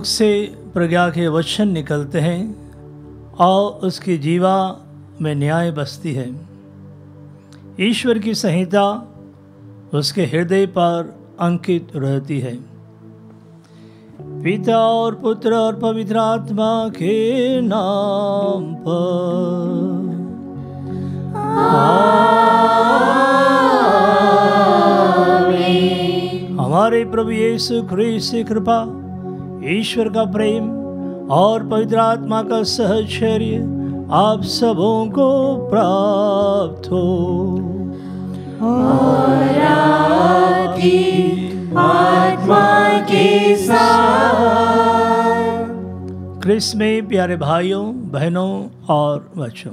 मुख से प्रज्ञा के वचन निकलते हैं और उसकी जीवा में न्याय बसती है। ईश्वर की संहिता उसके हृदय पर अंकित रहती है। पिता और पुत्र और पवित्र आत्मा के नाम पर। हमारे प्रभु यीशु ख्रीस्त की कृपा ईश्वर का प्रेम और पवित्र आत्मा का सहचर्य आप सबों को प्राप्त हो। आत्मा के साथ। क्रिस में प्यारे भाइयों बहनों और बच्चों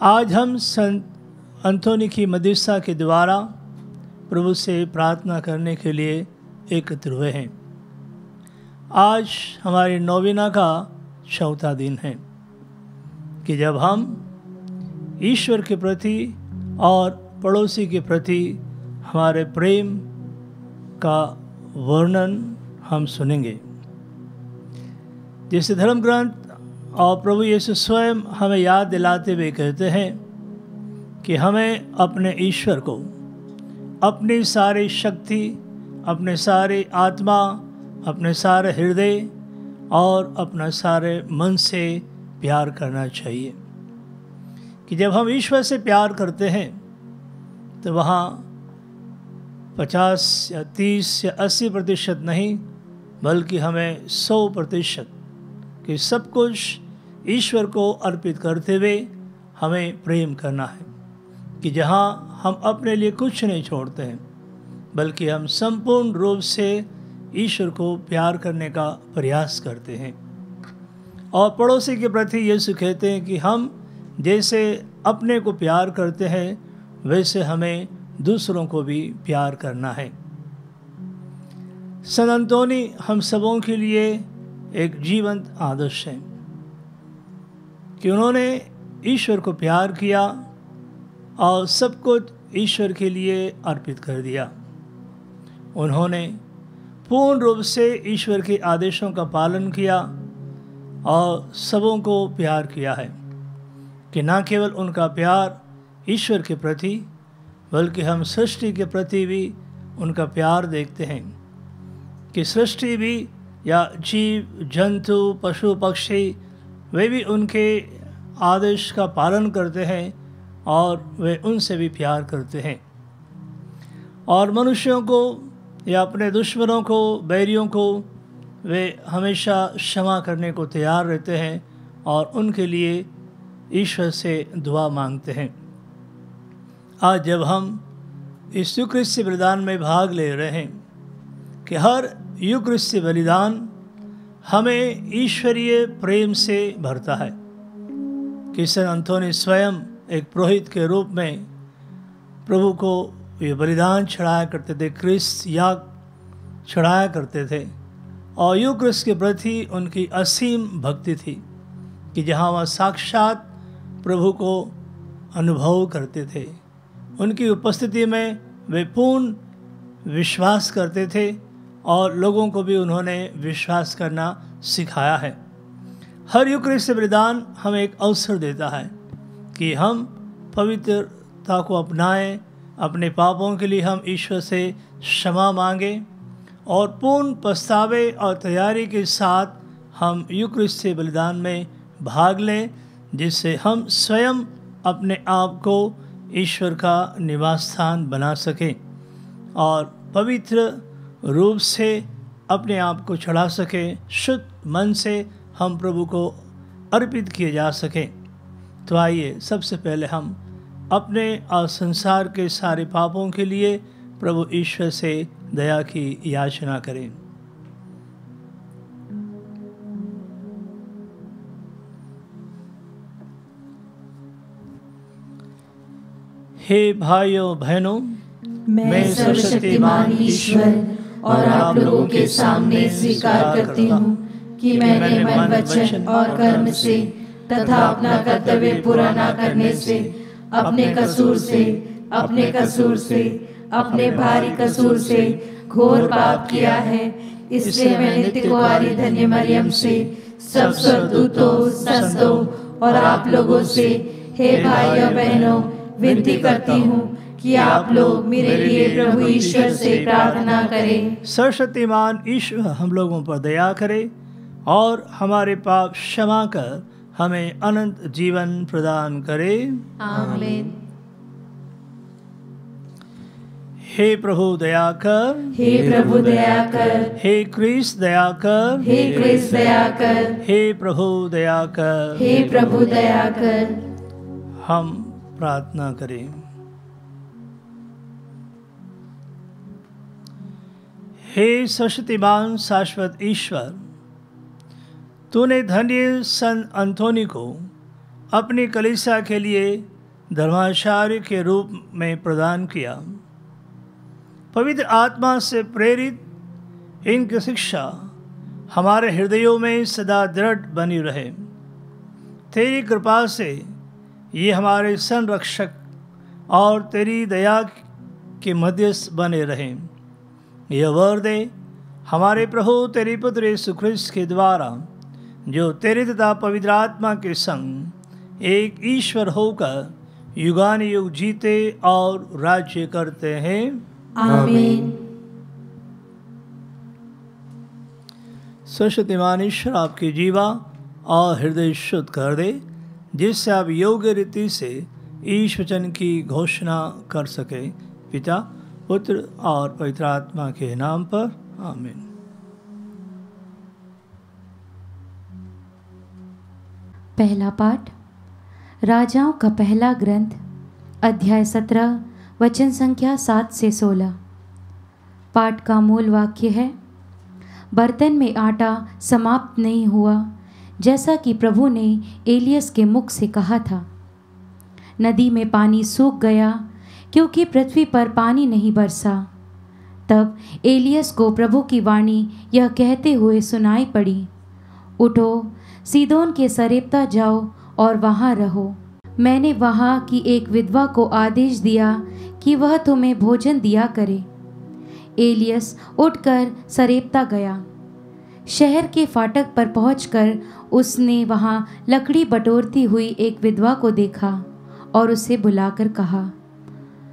आज हम संत अंथोनी की मदिसा के द्वारा प्रभु से प्रार्थना करने के लिए एकत्र हुए हैं। आज हमारी नौवीना का चौथा दिन है कि जब हम ईश्वर के प्रति और पड़ोसी के प्रति हमारे प्रेम का वर्णन हम सुनेंगे। जैसे धर्म ग्रंथ और प्रभु यीशु स्वयं हमें याद दिलाते हुए कहते हैं कि हमें अपने ईश्वर को, अपनी सारी शक्ति, अपने सारे आत्मा अपने सारे हृदय और अपना सारे मन से प्यार करना चाहिए। कि जब हम ईश्वर से प्यार करते हैं तो वहाँ पचास या तीस या अस्सी प्रतिशत नहीं, बल्कि हमें सौ प्रतिशत कि सब कुछ ईश्वर को अर्पित करते हुए हमें प्रेम करना है। कि जहाँ हम अपने लिए कुछ नहीं छोड़ते हैं, बल्कि हम संपूर्ण रूप से ईश्वर को प्यार करने का प्रयास करते हैं। और पड़ोसी के प्रति यीशु कहते हैं कि हम जैसे अपने को प्यार करते हैं, वैसे हमें दूसरों को भी प्यार करना है। सन अंतोनी हम सबों के लिए एक जीवंत आदर्श है कि उन्होंने ईश्वर को प्यार किया और सब कुछ ईश्वर के लिए अर्पित कर दिया। उन्होंने पूर्ण रूप से ईश्वर के आदेशों का पालन किया और सबों को प्यार किया है, कि न केवल उनका प्यार ईश्वर के प्रति, बल्कि हम सृष्टि के प्रति भी उनका प्यार देखते हैं, कि सृष्टि भी या जीव, जंतु, पशु, पक्षी, वे भी उनके आदेश का पालन करते हैं और वे उनसे भी प्यार करते हैं। और मनुष्यों को या अपने दुश्मनों को, बैरियों को, वे हमेशा क्षमा करने को तैयार रहते हैं और उनके लिए ईश्वर से दुआ मांगते हैं। आज जब हम इस युक्रिस्ती बलिदान में भाग ले रहे हैं कि हर युक्रिस्ती बलिदान हमें ईश्वरीय प्रेम से भरता है किशन अंथोनी स्वयं एक पुरोहित के रूप में प्रभु को ये बलिदान चढ़ाया करते थे, क्रिस्त या चढ़ाया करते थे। और युक्रिस्त के प्रति उनकी असीम भक्ति थी कि जहाँ वह साक्षात प्रभु को अनुभव करते थे। उनकी उपस्थिति में वे पूर्ण विश्वास करते थे और लोगों को भी उन्होंने विश्वास करना सिखाया है। हर युक्रिस्त बलिदान हमें एक अवसर देता है कि हम पवित्रता को अपनाएँ अपने पापों के लिए हम ईश्वर से क्षमा मांगें और पूर्ण पछतावे और तैयारी के साथ हम युक्रिस्त बलिदान में भाग लें, जिससे हम स्वयं अपने आप को ईश्वर का निवास स्थान बना सकें और पवित्र रूप से अपने आप को चढ़ा सकें, शुद्ध मन से हम प्रभु को अर्पित किए जा सकें। तो आइए, सबसे पहले हम अपने और संसार के सारे पापों के लिए प्रभु ईश्वर से दया की याचना करें। हे भाइयों बहनों मैं सर्वशक्तिमान ईश्वर और आप लोगों के सामने स्वीकार करती हूँ कि मैंने मन वचन और कर्म से तथा अपना कर्तव्य पूरा न करने से अपने कसूर से, अपने कसूर से, अपने भारी कसूर से घोर पाप किया है। इसलिए मैं नित्य कुमारी धन्य मरियम से, सब स्वर्गदूतों, संतों और आप लोगों से, हे भाइयों बहनों, विनती करती हूँ कि आप लोग मेरे लिए प्रभु ईश्वर से प्रार्थना करें। सरस्वतीमान ईश्वर हम लोगों पर दया करे और हमारे पाप क्षमा कर हमें अनंत जीवन प्रदान करे। आमीन। हे प्रभु दया कर हे प्रभु दया कर हे क्रिस दया कर हे कृष्ण दया कर हे प्रभु दया कर हे प्रभु दया कर हम प्रार्थना करें। हे सरस्वतीमान शाश्वत ईश्वर तूने धन्य सन अंथोनी को अपनी कलिसा के लिए धर्माचार्य के रूप में प्रदान किया। पवित्र आत्मा से प्रेरित इनकी शिक्षा हमारे हृदयों में सदा दृढ़ बनी रहे। तेरी कृपा से ये हमारे संरक्षक और तेरी दया के मध्यस्थ बने रहें। यह वर दे हमारे प्रभु तेरे पुत्र यीशु ख्रिस्त के द्वारा जो तेरे तथा पवित्र आत्मा के संग एक ईश्वर होकर युगान युग जीते और राज्य करते हैं। आमीन। ईश्वर आपकी जीवा और हृदय शुद्ध कर दे जिससे आप योग्य रीति से ईश वचन की घोषणा कर सके। पिता पुत्र और पवित्र आत्मा के नाम पर आमीन। पहला पाठ, राजाओं का पहला ग्रंथ, अध्याय सत्रह, वचन संख्या सात से सोलह। पाठ का मूल वाक्य है, बर्तन में आटा समाप्त नहीं हुआ, जैसा कि प्रभु ने एलियस के मुख से कहा था। नदी में पानी सूख गया, क्योंकि पृथ्वी पर पानी नहीं बरसा। तब एलियस को प्रभु की वाणी यह कहते हुए सुनाई पड़ी, उठो सीदोन के सरेप्ता जाओ और वहाँ रहो। मैंने वहाँ की एक विधवा को आदेश दिया कि वह तुम्हें भोजन दिया करे। एलियस उठकर सरेप्ता गया। शहर के फाटक पर पहुंचकर उसने वहाँ लकड़ी बटोरती हुई एक विधवा को देखा और उसे बुलाकर कहा,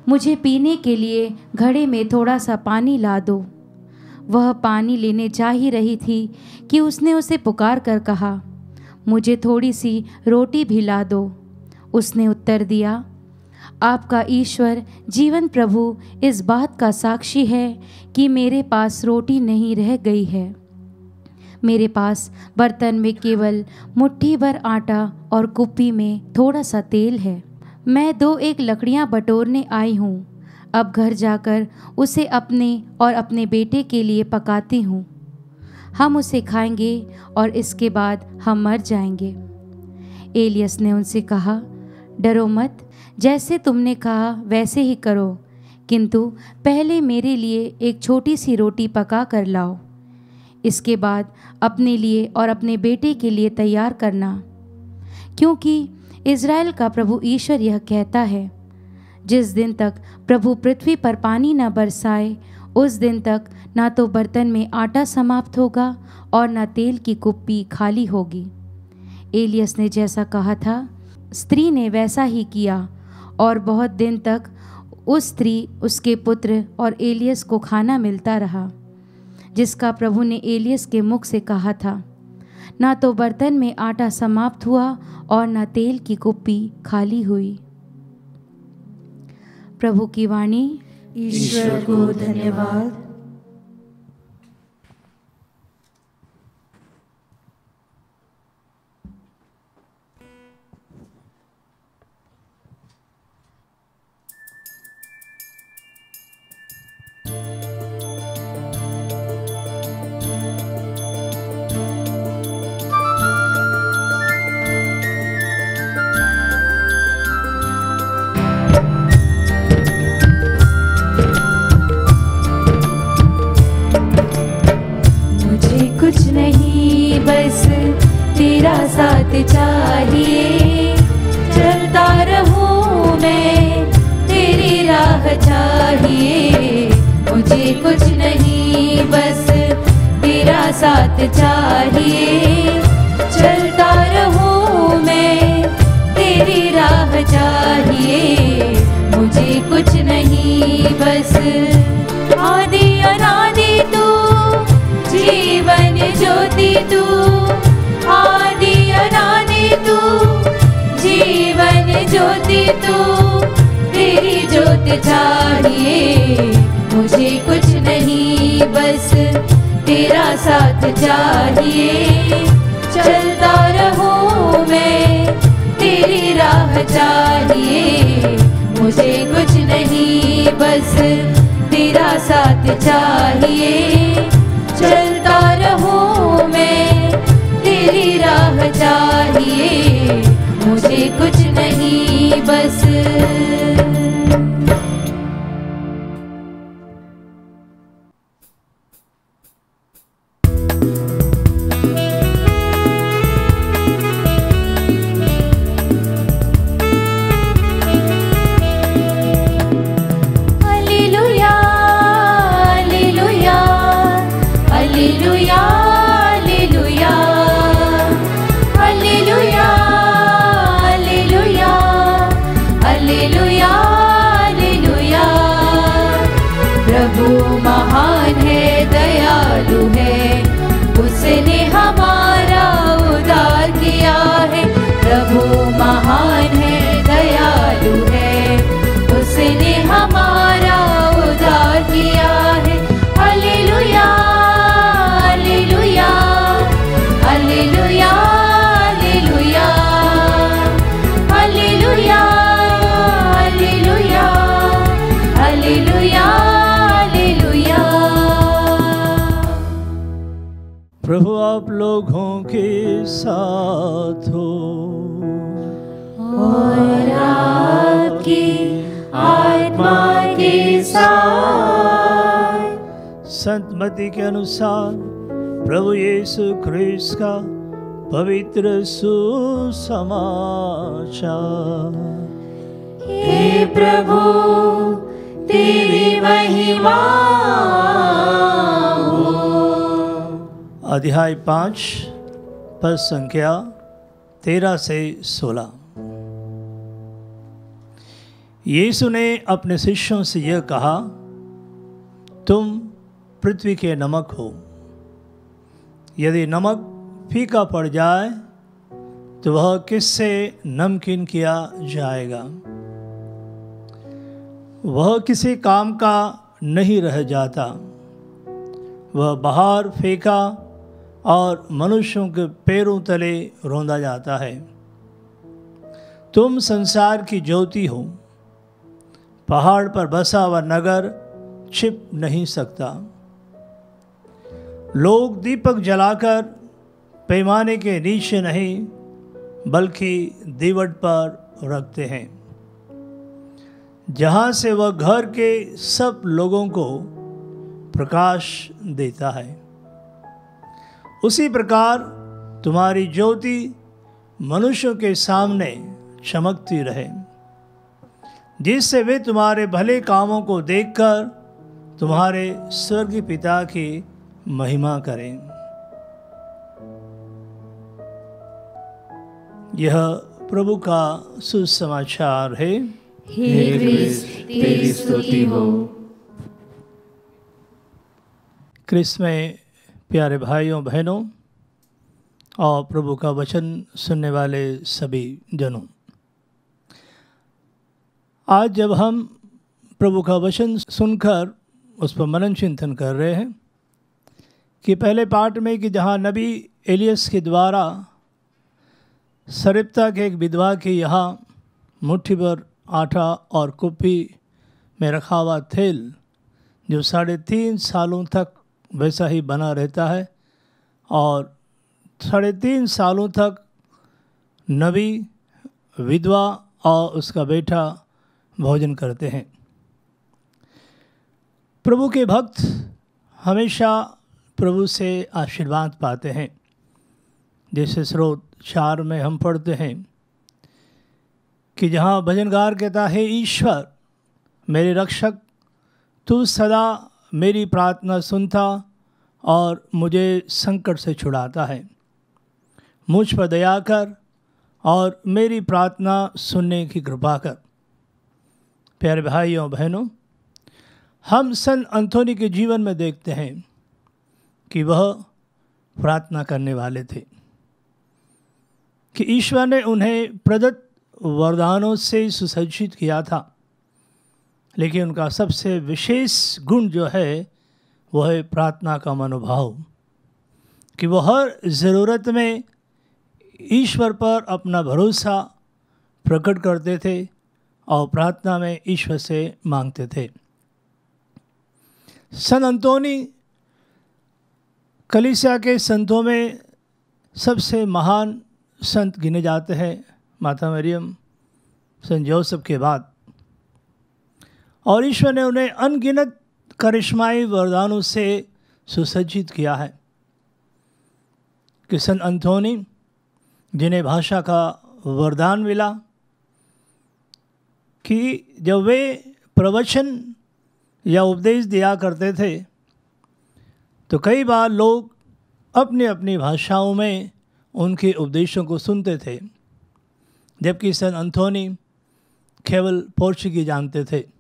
मुझे पीने के लिए घड़े में थोड़ा सा पानी ला दो। वह पानी लेने जा ही रही थी कि उसने उसे पुकार कर कहा मुझे थोड़ी सी रोटी भी ला दो। उसने उत्तर दिया, आपका ईश्वर जीवन प्रभु इस बात का साक्षी है कि मेरे पास रोटी नहीं रह गई है। मेरे पास बर्तन में केवल मुट्ठी भर आटा और कुप्पी में थोड़ा सा तेल है। मैं दो एक लकड़ियाँ बटोरने आई हूँ। अब घर जाकर उसे अपने और अपने बेटे के लिए पकाती हूँ। हम उसे खाएँगे और इसके बाद हम मर जाएँगे। एलियस ने उनसे कहा, डरो मत, जैसे तुमने कहा वैसे ही करो, किंतु पहले मेरे लिए एक छोटी सी रोटी पका कर लाओ। इसके बाद अपने लिए और अपने बेटे के लिए तैयार करना, क्योंकि इज़राइल का प्रभु ईश्वर यह कहता है, जिस दिन तक प्रभु पृथ्वी पर पानी न बरसाए उस दिन तक ना तो बर्तन में आटा समाप्त होगा और न तेल की कुप्पी खाली होगी। एलियस ने जैसा कहा था, स्त्री ने वैसा ही किया और बहुत दिन तक उस स्त्री, उसके पुत्र और एलियस को खाना मिलता रहा, जिसका प्रभु ने एलियस के मुख से कहा था। ना तो बर्तन में आटा समाप्त हुआ और न तेल की कुप्पी खाली हुई। प्रभु की वाणी ईश्वर को धन्यवाद। चाहिए। चलता रहूँ मैं, तेरी राह चाहिए। मुझे कुछ नहीं, बस आदि अनादि तू, जीवन ज्योति तू। आदि अनादि तू, जीवन ज्योति तू। तेरी ज्योत चाहिए, मुझे कुछ नहीं, बस तेरा साथ चाहिए। चलता रहूँ मैं, तेरी राह चाहिए। मुझे कुछ नहीं, बस तेरा साथ चाहिए। चलता रहूँ मैं, तेरी राह चाहिए। मुझे कुछ नहीं, बस लोगों के साथ हो। और आपकी आत्मा के साथ। संत मती के अनुसार प्रभु यीशु ख्रिस्त का पवित्र सुसमाचार। हे प्रभु तेरी महिमा अध्याय पाँच पद संख्या तेरह से सोलह। यीशु ने अपने शिष्यों से यह कहा, तुम पृथ्वी के नमक हो। यदि नमक फीका पड़ जाए तो वह किससे नमकीन किया जाएगा? वह किसी काम का नहीं रह जाता। वह बाहर फेंका और मनुष्यों के पैरों तले रोंदा जाता है। तुम संसार की ज्योति हो। पहाड़ पर बसा हुआ नगर छिप नहीं सकता। लोग दीपक जलाकर पैमाने के नीचे नहीं, बल्कि दीवट पर रखते हैं। जहाँ से वह घर के सब लोगों को प्रकाश देता है। उसी प्रकार तुम्हारी ज्योति मनुष्यों के सामने चमकती रहे जिससे वे तुम्हारे भले कामों को देखकर तुम्हारे स्वर्गीय पिता की महिमा करें। यह प्रभु का सुसमाचार है। हे तेरी स्तुति हो। क्रिस्त में प्यारे भाइयों, बहनों और प्रभु का वचन सुनने वाले सभी जनों। आज जब हम प्रभु का वचन सुनकर उस पर मनन चिंतन कर रहे हैं कि पहले पाठ में कि जहाँ नबी एलियस के द्वारा सरिप्ता के एक विधवा के यहाँ मुट्ठी भर आटा और कुप्पी में रखा हुआ तेल, जो साढ़े तीन सालों तक वैसा ही बना रहता है। और साढ़े तीन सालों तक नबी, विधवा और उसका बेटा भोजन करते हैं। प्रभु के भक्त हमेशा प्रभु से आशीर्वाद पाते हैं। जैसे स्रोत चार में हम पढ़ते हैं कि जहाँ भजनगार कहता है, ईश्वर, मेरे रक्षक, तू सदा मेरी प्रार्थना सुनता और मुझे संकट से छुड़ाता है। मुझ पर दया कर और मेरी प्रार्थना सुनने की कृपा कर। प्यारे भाइयों, बहनों, हम सन अंथोनी के जीवन में देखते हैं कि वह प्रार्थना करने वाले थे, कि ईश्वर ने उन्हें प्रदत्त वरदानों से सुसज्जित किया था। लेकिन उनका सबसे विशेष गुण जो है, वह है प्रार्थना का मनोभाव, कि वो हर ज़रूरत में ईश्वर पर अपना भरोसा प्रकट करते थे और प्रार्थना में ईश्वर से मांगते थे। सन अंतोनी कलिसिया के संतों में सबसे महान संत गिने जाते हैं, माता मरियम संत जोसफ के बाद। और ईश्वर ने उन्हें अनगिनत करिश्माई वरदानों से सुसज्जित किया है। कि सन अंथोनी, जिन्हें भाषा का वरदान मिला, कि जब वे प्रवचन या उपदेश दिया करते थे तो कई बार लोग अपनी अपनी भाषाओं में उनके उपदेशों को सुनते थे, जबकि सन अंथोनी केवल पोर्चुगी जानते थे।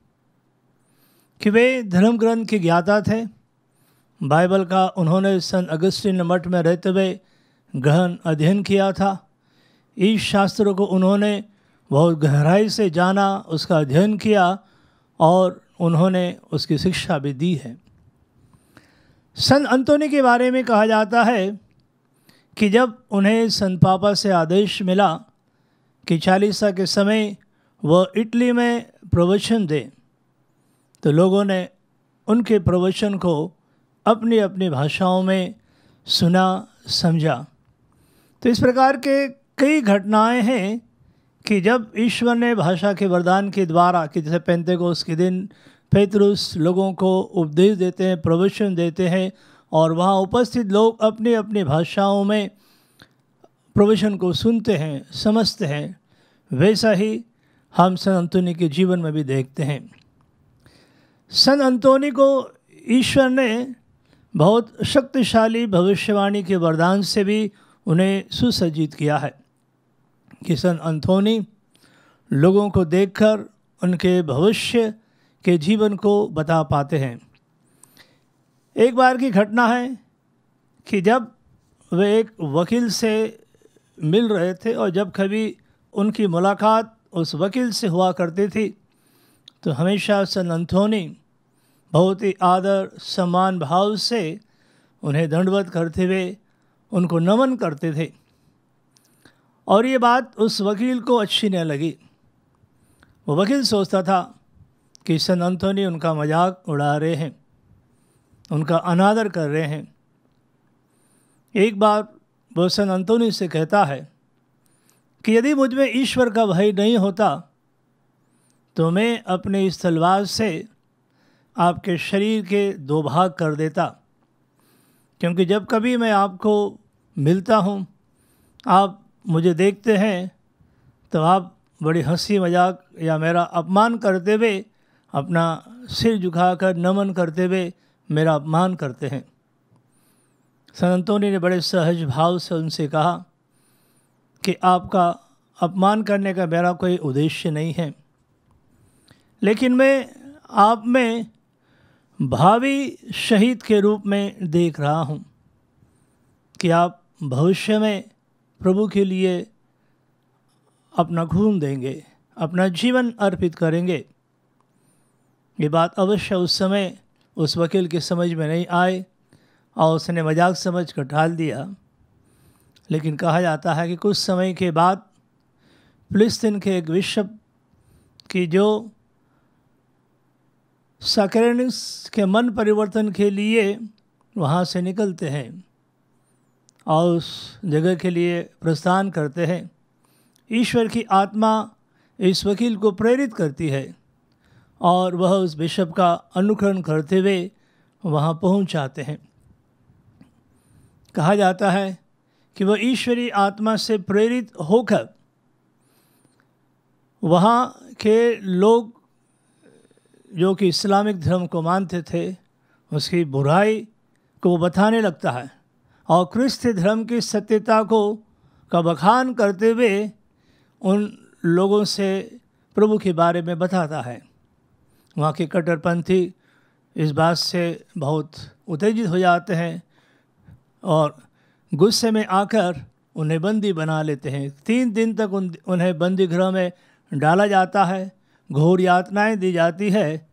कि वे धर्म ग्रंथ के ज्ञाता थे। बाइबल का उन्होंने सन अगस्टिन मठ में रहते हुए गहन अध्ययन किया था। इस शास्त्र को उन्होंने बहुत गहराई से जाना, उसका अध्ययन किया और उन्होंने उसकी शिक्षा भी दी है। संत अंतोनी के बारे में कहा जाता है कि जब उन्हें संत पापा से आदेश मिला कि चालीसा के समय वह इटली में प्रवचन दें तो लोगों ने उनके प्रवचन को अपनी अपनी भाषाओं में सुना, समझा। तो इस प्रकार के कई घटनाएँ हैं कि जब ईश्वर ने भाषा के वरदान के द्वारा, कि जैसे पेंतेकोस के दिन पैतरुस लोगों को उपदेश देते हैं, प्रवचन देते हैं, और वहाँ उपस्थित लोग अपनी अपनी भाषाओं में प्रवचन को सुनते हैं, समझते हैं, वैसा ही हम सन के जीवन में भी देखते हैं। सन अंतोनी को ईश्वर ने बहुत शक्तिशाली भविष्यवाणी के वरदान से भी उन्हें सुसज्जित किया है कि सन अंथोनी लोगों को देखकर उनके भविष्य के जीवन को बता पाते हैं। एक बार की घटना है कि जब वे एक वकील से मिल रहे थे और जब कभी उनकी मुलाकात उस वकील से हुआ करती थी तो हमेशा सन अंथोनी बहुत ही आदर सम्मान भाव से उन्हें दंडवत करते हुए उनको नमन करते थे। और ये बात उस वकील को अच्छी नहीं लगी। वो वकील सोचता था कि सन अंथोनी उनका मज़ाक उड़ा रहे हैं, उनका अनादर कर रहे हैं। एक बार वो सन अंतोनी से कहता है कि यदि मुझमें ईश्वर का भय नहीं होता तो मैं अपने इस तलवार से आपके शरीर के दो भाग कर देता। क्योंकि जब कभी मैं आपको मिलता हूँ, आप मुझे देखते हैं तो आप बड़ी हँसी मज़ाक या मेरा अपमान करते हुए, अपना सिर झुकाकर नमन करते हुए मेरा अपमान करते हैं। संतोनी ने बड़े सहज भाव से उनसे कहा कि आपका अपमान करने का मेरा कोई उद्देश्य नहीं है। लेकिन मैं आप में भावी शहीद के रूप में देख रहा हूँ कि आप भविष्य में प्रभु के लिए अपना खून देंगे, अपना जीवन अर्पित करेंगे। ये बात अवश्य उस समय उस वकील की समझ में नहीं आए और उसने मज़ाक समझ कर टाल दिया। लेकिन कहा जाता है कि कुछ समय के बाद फिलिस्तीन के एक बिशप की जो साकरेनिस के मन परिवर्तन के लिए वहाँ से निकलते हैं और उस जगह के लिए प्रस्थान करते हैं। ईश्वर की आत्मा इस वकील को प्रेरित करती है और वह उस बिशप का अनुकरण करते हुए वहाँ पहुँच जाते हैं। कहा जाता है कि वह ईश्वरी आत्मा से प्रेरित होकर वहाँ के लोग जो कि इस्लामिक धर्म को मानते थे, उसकी बुराई को बताने लगता है। और क्रिस्त धर्म की सत्यता को का बखान करते हुए उन लोगों से प्रभु के बारे में बताता है। वहाँ के कट्टरपंथी इस बात से बहुत उत्तेजित हो जाते हैं और गुस्से में आकर उन्हें बंदी बना लेते हैं। तीन दिन तक उन, उन्हें बंदी गृह में डाला जाता है। घोर यातनाएँ दी जाती है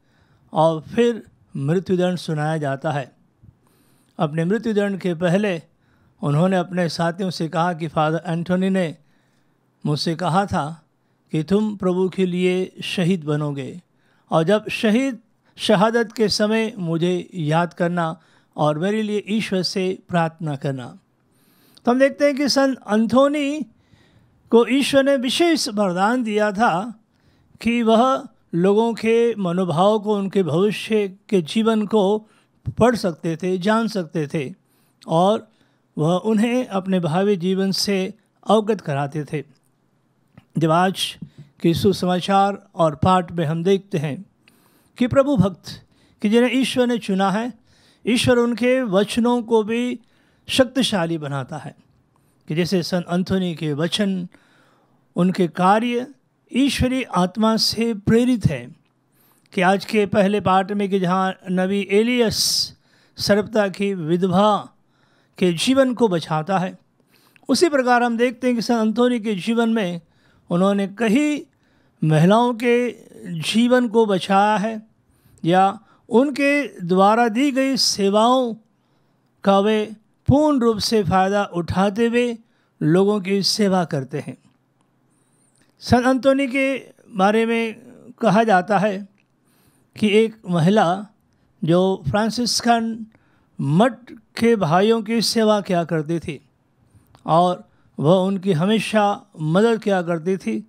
और फिर मृत्युदंड सुनाया जाता है। अपने मृत्युदंड के पहले उन्होंने अपने साथियों से कहा कि, फादर एंटोनी ने मुझसे कहा था कि तुम प्रभु के लिए शहीद बनोगे और जब शहीद शहादत के समय मुझे याद करना और मेरे लिए ईश्वर से प्रार्थना करना। तो हम देखते हैं कि सन अंथोनी को ईश्वर ने विशेष वरदान दिया था कि वह लोगों के मनोभाव को, उनके भविष्य के जीवन को पढ़ सकते थे, जान सकते थे, और वह उन्हें अपने भावी जीवन से अवगत कराते थे। जब आज के सुसमाचार और पाठ में हम देखते हैं कि प्रभु भक्त, कि जिन्हें ईश्वर ने चुना है, ईश्वर उनके वचनों को भी शक्तिशाली बनाता है। कि जैसे सन अंथोनी के वचन, उनके कार्य ईश्वरीय आत्मा से प्रेरित है कि आज के पहले पाठ में कि जहाँ नबी एलियस सरपता की विधवा के जीवन को बचाता है, उसी प्रकार हम देखते हैं कि सन अंथोनी के जीवन में उन्होंने कई महिलाओं के जीवन को बचाया है या उनके द्वारा दी गई सेवाओं का वे पूर्ण रूप से फ़ायदा उठाते हुए लोगों की सेवा करते हैं। सन अंतोनी के बारे में कहा जाता है कि एक महिला जो फ्रांसिस्कन मठ के भाइयों की सेवा किया करती थी और वह उनकी हमेशा मदद किया करती थी।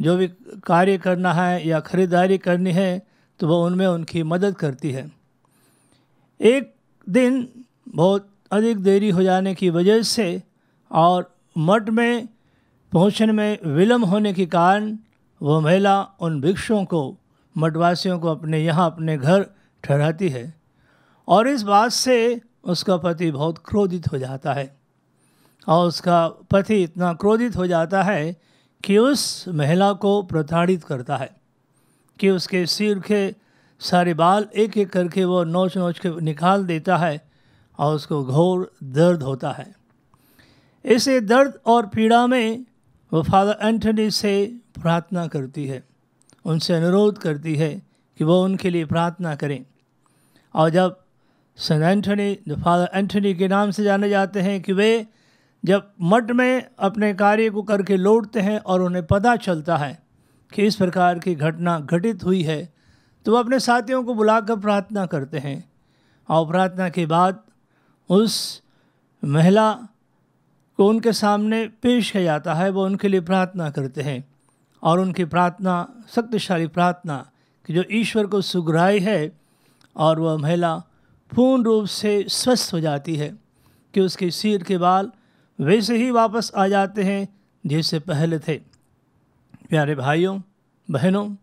जो भी कार्य करना है या ख़रीदारी करनी है तो वह उनमें उनकी मदद करती है। एक दिन बहुत अधिक देरी हो जाने की वजह से और मठ में पहुँचने में विलम्ब होने के कारण वह महिला उन भिक्षुओं को, मठवासियों को अपने यहाँ अपने घर ठहराती है और इस बात से उसका पति बहुत क्रोधित हो जाता है और उसका पति इतना क्रोधित हो जाता है कि उस महिला को प्रताड़ित करता है कि उसके सिर के सारे बाल एक एक करके वो नोच नोच के निकाल देता है और उसको घोर दर्द होता है। इसे दर्द और पीड़ा में वो फादर एंटनी से प्रार्थना करती है, उनसे अनुरोध करती है कि वो उनके लिए प्रार्थना करें। और जब सन एंटनी जो फादर एंटनी के नाम से जाने जाते हैं कि वे जब मठ में अपने कार्य को करके लौटते हैं और उन्हें पता चलता है कि इस प्रकार की घटना घटित हुई है तो वो अपने साथियों को बुलाकर प्रार्थना करते हैं। और प्रार्थना के बाद उस महिला को उनके सामने पेश किया जाता है, वो उनके लिए प्रार्थना करते हैं। और उनकी प्रार्थना, शक्तिशाली प्रार्थना कि जो ईश्वर को सुगराई है और वह महिला पूर्ण रूप से स्वस्थ हो जाती है, कि उसके सिर के बाल वैसे ही वापस आ जाते हैं जैसे पहले थे। प्यारे भाइयों, बहनों,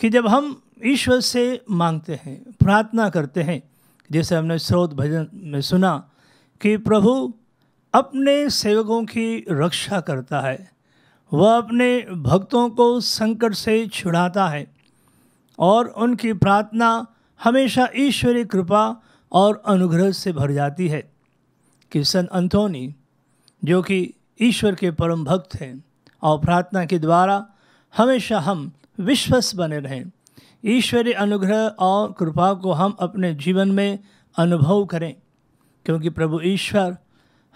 कि जब हम ईश्वर से मांगते हैं, प्रार्थना करते हैं, जैसे हमने स्रोत भजन में सुना कि प्रभु अपने सेवकों की रक्षा करता है। वह अपने भक्तों को संकट से छुड़ाता है और उनकी प्रार्थना हमेशा ईश्वरीय कृपा और अनुग्रह से भर जाती है। कि सन अंतोनी जो कि ईश्वर के परम भक्त हैं और प्रार्थना के द्वारा हमेशा हम विश्वस बने रहें, ईश्वरीय अनुग्रह और कृपा को हम अपने जीवन में अनुभव करें, क्योंकि प्रभु ईश्वर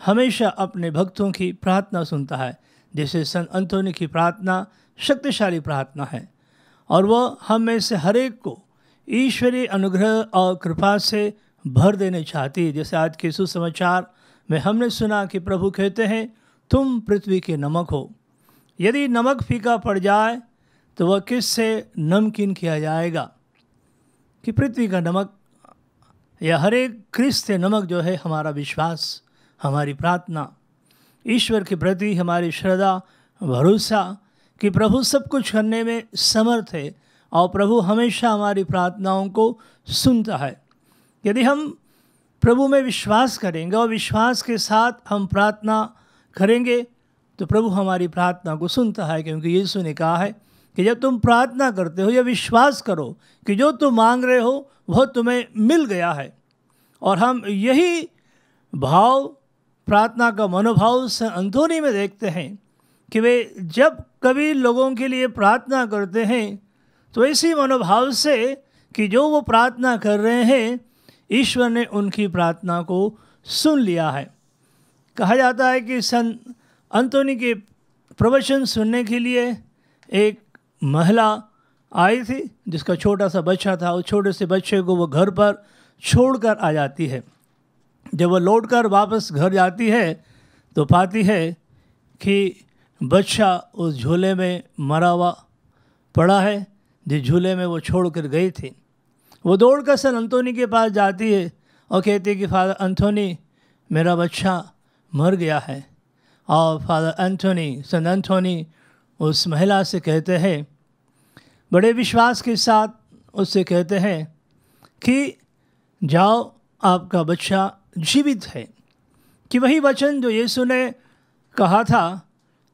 हमेशा अपने भक्तों की प्रार्थना सुनता है, जैसे सन अंतोनी की प्रार्थना शक्तिशाली प्रार्थना है। और वह हम में से हर एक को ईश्वरीय अनुग्रह और कृपा से भर देने चाहती है। जैसे आज के सुसमाचार में हमने सुना कि प्रभु कहते हैं, तुम पृथ्वी के नमक हो। यदि नमक फीका पड़ जाए तो वह किस से नमकीन किया जाएगा? कि पृथ्वी का नमक या हर एक क्रिस्त नमक जो है, हमारा विश्वास हमारी प्रार्थना। ईश्वर के प्रति हमारी श्रद्धा, भरोसा कि प्रभु सब कुछ करने में समर्थ है और प्रभु हमेशा हमारी प्रार्थनाओं को सुनता है। यदि हम प्रभु में विश्वास करेंगे और विश्वास के साथ हम प्रार्थना करेंगे तो प्रभु हमारी प्रार्थना को सुनता है क्योंकि यीशु ने कहा है कि जब तुम प्रार्थना करते हो या विश्वास करो कि जो तुम मांग रहे हो, वह तुम्हें मिल गया है। और हम यही भाव प्रार्थना का मनोभाव से अंतोनी में देखते हैं कि वे जब कभी लोगों के लिए प्रार्थना करते हैं तो इसी मनोभाव से कि जो वो प्रार्थना कर रहे हैं, ईश्वर ने उनकी प्रार्थना को सुन लिया है। कहा जाता है कि सन अंतोनी के प्रवचन सुनने के लिए एक महिला आई थी, जिसका छोटा सा बच्चा था उस छोटे से बच्चे को वो घर पर छोड़कर आ जाती है। जब वह लौट कर वापस घर जाती है तो पाती है कि बच्चा उस झूले में मरा हुआ पड़ा है, जिस झूले में वो छोड़ कर गई थी। वो दौड़ कर सन अंतोनी के पास जाती है और कहती है कि, फादर अंथोनी मेरा बच्चा मर गया है। और फादर एंथोनी सन एंथोनी उस महिला से कहते हैं, बड़े विश्वास के साथ उससे कहते हैं कि, जाओ, आपका बच्चा जीवित है। कि वही वचन जो यीशु ने कहा था,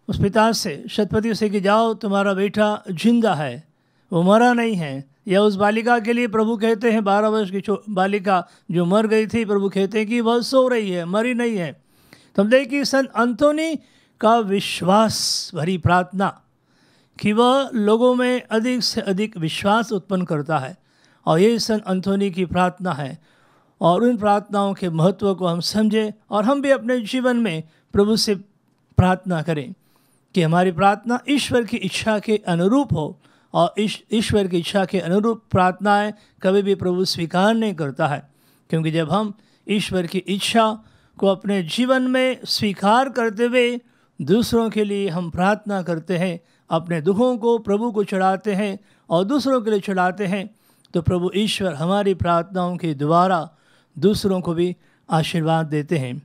उस पिता से शतपति से कि जाओ, तुम्हारा बेटा ज़िंदा है, वो मरा नहीं है। या उस बालिका के लिए प्रभु कहते हैं, बारह वर्ष की बालिका जो मर गई थी, प्रभु कहते हैं कि वह सो रही है, मरी नहीं है। तो हम देखिए संत अंतोनी का विश्वास भरी प्रार्थना कि वह लोगों में अधिक से अधिक विश्वास उत्पन्न करता है। और ये संत अंथोनी की प्रार्थना है। और उन प्रार्थनाओं के महत्व को हम समझें और हम भी अपने जीवन में प्रभु से प्रार्थना करें कि हमारी प्रार्थना ईश्वर की इच्छा के अनुरूप हो और ईश्वर की इच्छा के अनुरूप प्रार्थनाएँ कभी भी प्रभु स्वीकार नहीं करता है। क्योंकि जब हम ईश्वर की इच्छा को अपने जीवन में स्वीकार करते हुए दूसरों के लिए हम प्रार्थना करते हैं, अपने दुखों को प्रभु को चढ़ाते हैं और दूसरों के लिए चढ़ाते हैं तो प्रभु ईश्वर हमारी प्रार्थनाओं के द्वारा दूसरों को भी आशीर्वाद देते हैं।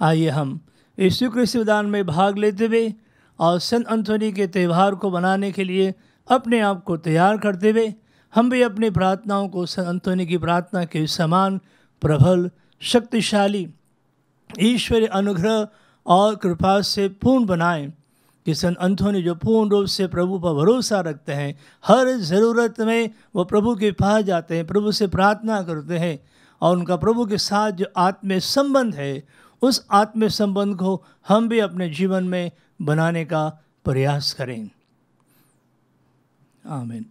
आइए हम इस स्वीकृति दान में भाग लेते हुए और संत अंथोनी के त्यौहार को मनाने के लिए अपने आप को तैयार करते हुए हम भी अपनी प्रार्थनाओं को संत अंथोनी की प्रार्थना के समान प्रबल, शक्तिशाली ईश्वरी अनुग्रह और कृपा से पूर्ण बनाएँ कि सन अंथोनी जो पूर्ण रूप से प्रभु पर भरोसा रखते हैं, हर ज़रूरत में वो प्रभु के पास जाते हैं, प्रभु से प्रार्थना करते हैं। और उनका प्रभु के साथ जो आत्मीय संबंध है, उस आत्मीय संबंध को हम भी अपने जीवन में बनाने का प्रयास करें। आमीन।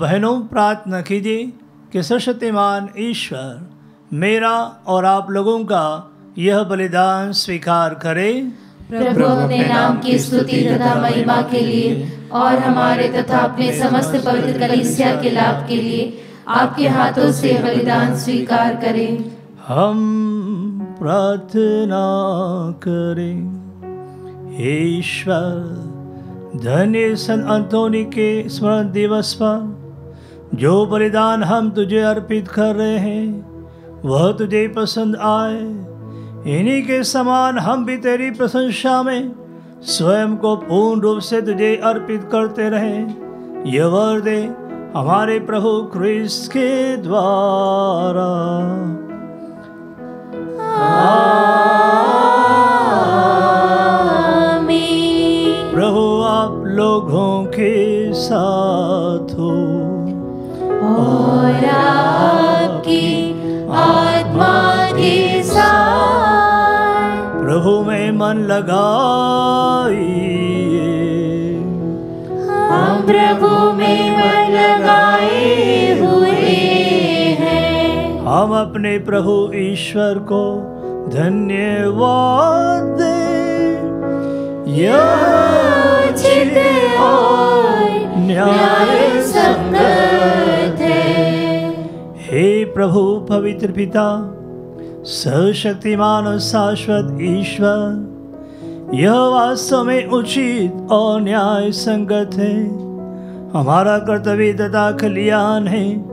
बहनों प्रार्थना कीजिए कि सशक्तिमान ईश्वर मेरा और आप लोगों का यह बलिदान स्वीकार करे। प्रभु अपने नाम की स्तुति तथा महिमा के लिए और हमारे तथा अपने समस्त पवित्र कलीसिया के लाभ के लिए आपके हाथों से बलिदान स्वीकार करें। हम प्रार्थना करें। ईश्वर धन्य सन अंतोनी के स्मरण दिवस पर जो बलिदान हम तुझे अर्पित कर रहे हैं वह तुझे पसंद आए। इन्हीं के समान हम भी तेरी प्रशंसा में स्वयं को पूर्ण रूप से तुझे अर्पित करते रहें। यह वर दे हमारे प्रभु क्रिस्त के द्वारा। प्रभु आप लोगों के साथ और आपकी आत्मा के साथ प्रभु में मन लगाइए। हम प्रभु में मन लगाए हुए हैं। हम अपने प्रभु ईश्वर को धन्यवाद दें। यह न्याय संगत है प्रभु पवित्र पिता सर्वशक्तिमान और शाश्वत ईश्वर यह वास्तव में उचित और न्याय संगत है। हमारा कर्तव्य तथा कल्याण है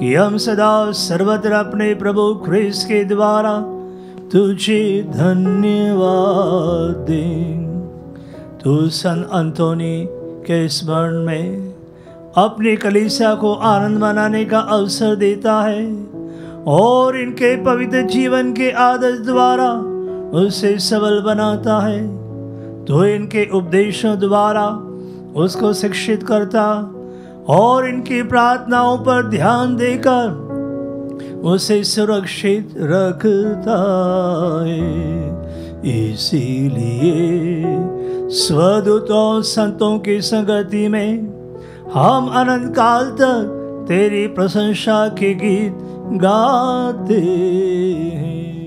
कि हम सदा सर्वत्र अपने प्रभु ख्रिस्त के द्वारा तुझे धन्यवाद दें। तू सन अंतोनी के स्मरण में अपनी कलीसिया को आनंद मनाने का अवसर देता है और इनके पवित्र जीवन के आदर्श द्वारा उसे सबल बनाता है। तो इनके उपदेशों द्वारा उसको शिक्षित करता और इनकी प्रार्थनाओं पर ध्यान देकर उसे सुरक्षित रखता है। इसीलिए स्वदूतों संतों की संगति में हम अनंत काल तक तेरी प्रशंसा के गीत गाते हैं।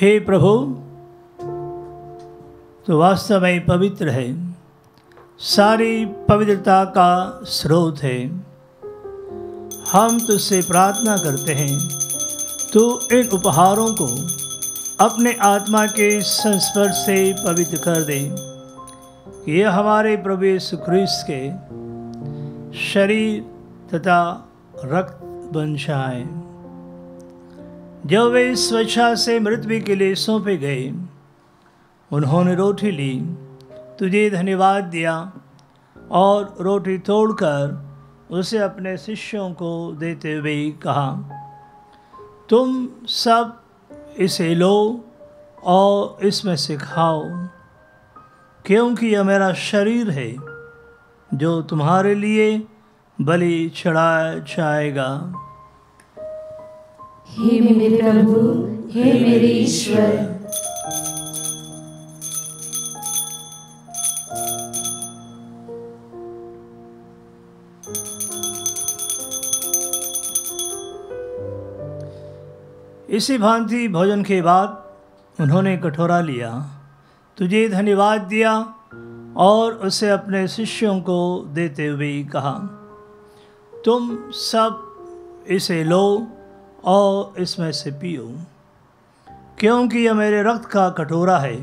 हे प्रभु तो वास्तव में पवित्र है। सारी पवित्रता का स्रोत है। हम तुझसे प्रार्थना करते हैं तो इन उपहारों को अपने आत्मा के संस्पर्श से पवित्र कर दे। यह हमारे प्रभु यीशु के शरीर तथा रक्त बन जाए। जब वे स्वेच्छा से मृत्यु के लिए सौंपे गए, उन्होंने रोटी ली, तुझे धन्यवाद दिया और रोटी तोड़कर उसे अपने शिष्यों को देते हुए कहा, तुम सब इसे लो और इसमें से खाओ, क्योंकि यह मेरा शरीर है, जो तुम्हारे लिए बलि चढ़ाया जाएगा। हे मेरे प्रभु, हे मेरे ईश्वर। इसी भांति भोजन के बाद उन्होंने कठोरा लिया। तुझे धन्यवाद दिया और उसे अपने शिष्यों को देते हुए कहा, तुम सब इसे लो और इसमें से पियो क्योंकि यह मेरे रक्त का कटोरा है,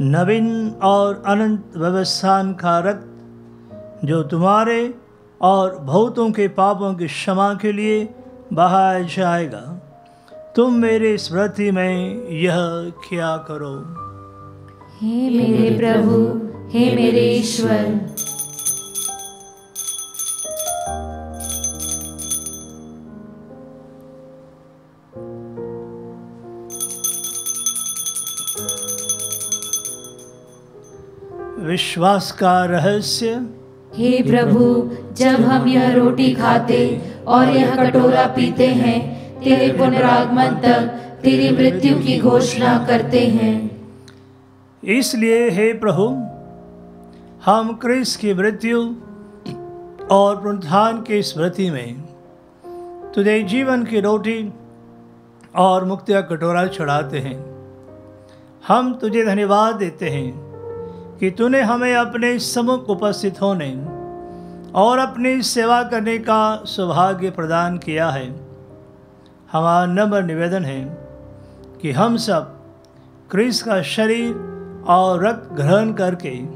नवीन और अनंत व्यवस्थान का रक्त, जो तुम्हारे और बहुतों के पापों की क्षमा के लिए बहाया जाएगा। तुम मेरे स्मृति में यह क्या करो। हे मेरे प्रभु, हे मेरे ईश्वर विश्वास का रहस्य हे प्रभु जब हम यह रोटी खाते और यह कटोरा पीते हैं तेरे पुनरागमन तक तेरी मृत्यु की घोषणा करते हैं। इसलिए हे प्रभु हम क्रिस की मृत्यु और पुनरुत्थान की स्मृति में तुझे जीवन की रोटी और मुक्तिया कटोरा चढ़ाते हैं। हम तुझे धन्यवाद देते हैं। कि तूने हमें अपने सम्मुख उपस्थित होने और अपनी सेवा करने का सौभाग्य प्रदान किया है। हमारा नम्र निवेदन है कि हम सब क्रिस का शरीर और रक्त ग्रहण करके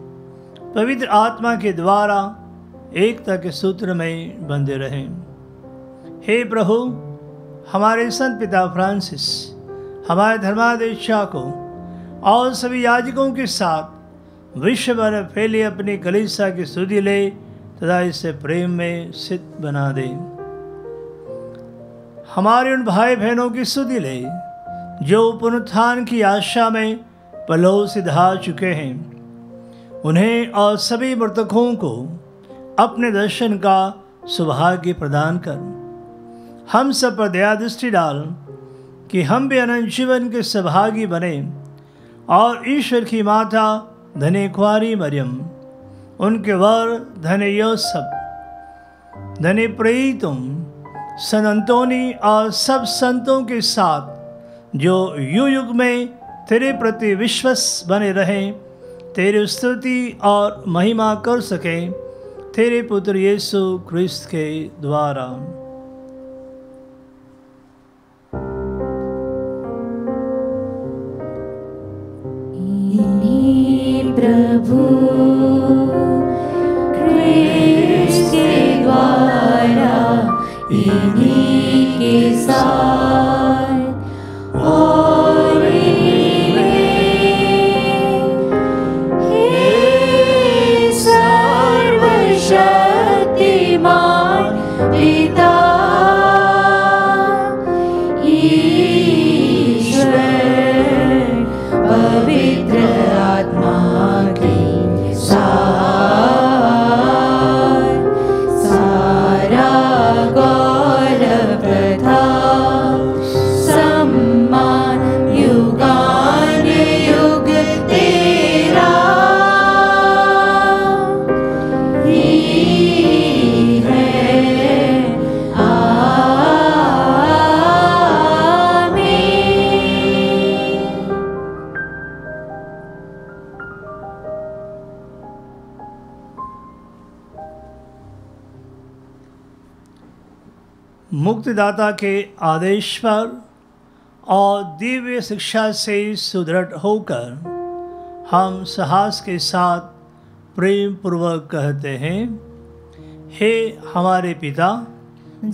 पवित्र आत्मा के द्वारा एकता के सूत्र में बंधे रहें। हे प्रभु, हमारे संत पिता फ्रांसिस, हमारे धर्मादेश को और सभी याजकों के साथ विश्व भर फैली अपनी कलिसा की सुधि ले, तथा इसे प्रेम में सिद्ध बना दे। हमारे उन भाई बहनों की सुधि ले, जो पुनरुत्थान की आशा में पलो सिधा चुके हैं। उन्हें और सभी मृतकों को अपने दर्शन का सौभाग्य प्रदान कर। हम सब पर दया दृष्टि डाल कि हम भी अनंत जीवन के सौभागी बने, और ईश्वर की माता धने कुआरी मरियम, उनके वर धने योसफ धने प्रेतुम सनंतोनी और सब संतों के साथ, जो युग युग में तेरे प्रति विश्वस बने रहें, तेरी स्तुति और महिमा कर सकें, तेरे पुत्र यीशु क्रिस्त के द्वारा। प्रभु। मुक्तिदाता के आदेश पर और दिव्य शिक्षा से सुदृढ़ होकर हम साहस के साथ प्रेम पूर्वक कहते हैं हे हमारे पिता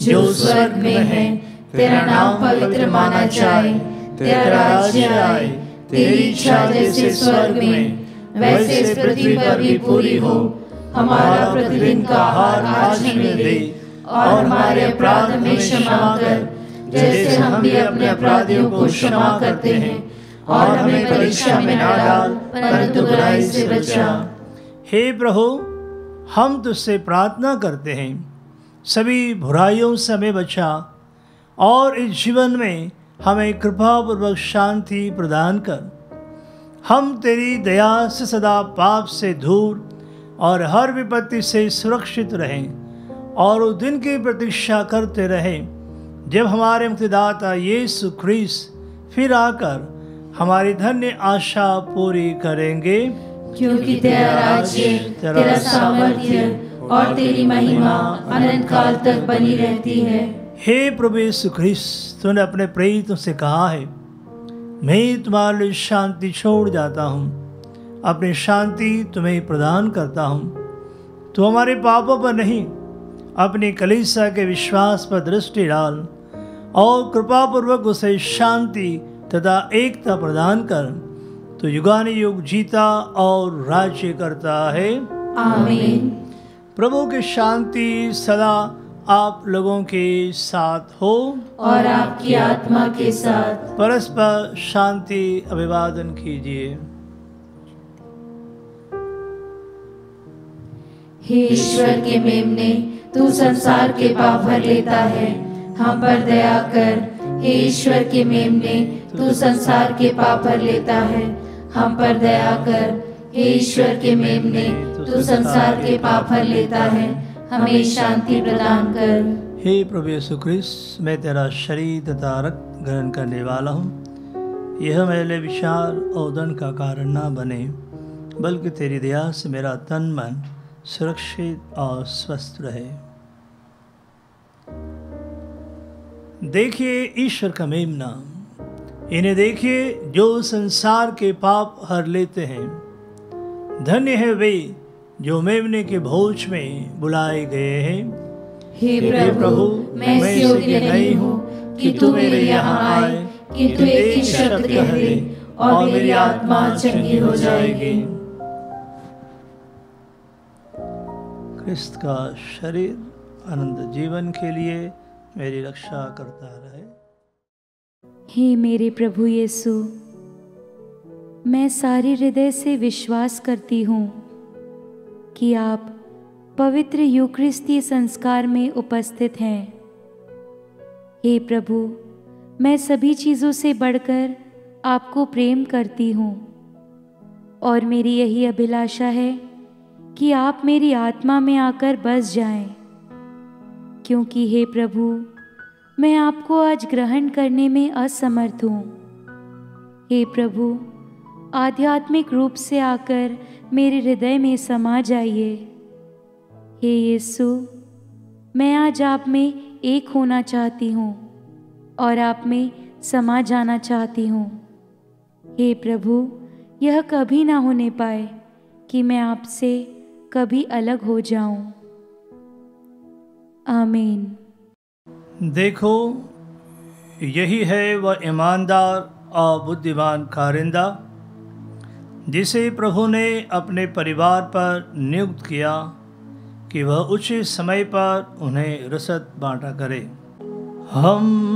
जो स्वर्ग में है तेरा नाम पवित्र माना जाए तेरा राज्य आए तेरी इच्छा जैसे स्वर्ग में वैसे पृथ्वी पर भी पूरी हो हमारा प्रतिदिन का आहार आज हमें दे और हमारे अपराध में क्षमा कर, जैसे हम भी अपने अपराधियों को क्षमा करते हैं, और हमें परीक्षा में न डाल, परंतु बुराई से बचा। हे प्रभु, हम तुझसे प्रार्थना करते हैं। सभी बुराइयों से हमें बचा, और इस जीवन में हमें कृपापूर्वक शांति प्रदान कर। हम तेरी दया से सदा पाप से दूर, और हर विपत्ति से सुरक्षित रहें। और उस दिन की प्रतीक्षा करते रहें। जब हमारे मुक्तिदाता यीशु ख्रीस फिर आकर हमारी धन्य आशा पूरी करेंगे। क्योंकि तेरा राज्य तेरा सामर्थ्य और तेरी महिमा अनंत काल तक बनी रहती है। हे प्रभु यीशु ख्रीस्त तूने अपने प्रेरितों से कहा है मैं तुम्हारे लिए शांति छोड़ जाता हूँ अपनी शांति तुम्हें प्रदान करता हूँ। तो हमारे पापों पर नहीं अपनी कलीसा के विश्वास पर दृष्टि डाल और कृपापूर्वक उसे शांति तथा एकता प्रदान कर। तो युगान युग जीता और राज्य करता है। आमीन। प्रभु की शांति सदा आप लोगों के साथ हो। और आपकी आत्मा के साथ। परस्पर शांति अभिवादन कीजिए। हे ईश्वर के मेमने, तू संसार के पाप भर लेता है। हम पर दया कर, हे ईश्वर के मेमने, तू संसार के पाप भर लेता है। हम पर दया कर, हे ईश्वर के मेमने, तू संसार के पाप भर लेता है। हमें शांति प्रदान कर। हे प्रभु यीशु क्रिस्त, मैं तेरा शरीर तथा रक्त ग्रहण करने वाला हूँ। यह मेरे विशाल औदन का कारण ना बने, बल्कि तेरी दया से मेरा तन मन सुरक्षित और स्वस्थ रहे। देखिए ईश्वर का मेमना इन्हें देखिए जो संसार के पाप हर लेते हैं। धन्य है वे जो मेमने के भोज में बुलाए गए हैं। हे प्रभु मैं योग्य नहीं हूँ कि तू मेरे यहाँ आए किंतु एक ही शब्द कह दे और मेरी आत्मा चंगी हो जाएगी। क्रिस्त का शरीर आनंद जीवन के लिए मेरी रक्षा करता रहे। हे मेरे प्रभु यीशु, मैं सारे हृदय से विश्वास करती हूँ कि आप पवित्र यूक्रिस्तीय संस्कार में उपस्थित हैं। हे प्रभु, मैं सभी चीज़ों से बढ़कर आपको प्रेम करती हूँ और मेरी यही अभिलाषा है कि आप मेरी आत्मा में आकर बस जाएँ, क्योंकि हे प्रभु मैं आपको आज ग्रहण करने में असमर्थ हूँ। हे प्रभु आध्यात्मिक रूप से आकर मेरे हृदय में समा जाइए। हे यीशु मैं आज आप में एक होना चाहती हूँ और आप में समा जाना चाहती हूँ। हे प्रभु यह कभी ना होने पाए कि मैं आपसे कभी अलग हो जाऊँ। आमीन। देखो, यही है वह ईमानदार और बुद्धिमान कारिंदा, जिसे प्रभु ने अपने परिवार पर नियुक्त किया कि वह उचित समय पर उन्हें रसद बांटा करे। हम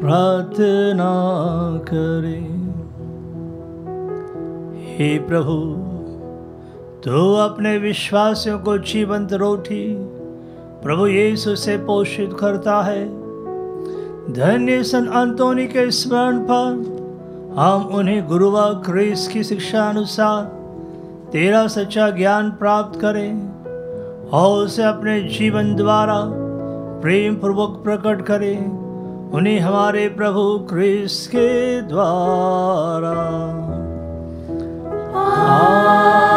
प्रार्थना करें। हे प्रभु तो अपने विश्वासियों को जीवंत रोटी प्रभु यीशु से पोषित करता है। धन्य सन अंतोनी के स्मरण पर हम उन्हें गुरुवा क्रिस की शिक्षा अनुसार तेरा सच्चा ज्ञान प्राप्त करें और उसे अपने जीवन द्वारा प्रेम पूर्वक प्रकट करें उन्हें हमारे प्रभु क्रिस के द्वारा। आमीन।